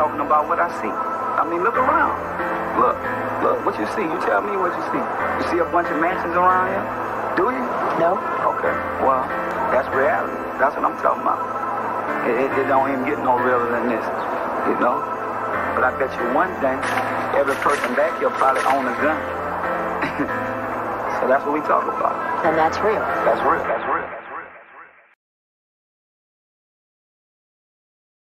talking about what I see. I mean, look around. Look, look, what you see? You tell me what you see. You see a bunch of mansions around here? Do you? No. Okay, well, that's reality. That's what I'm talking about. It, it, it don't even get no realer than this, you know? But I bet you one thing, every person back here probably own a gun. so that's what we talk about. And that's real. That's real. That's real.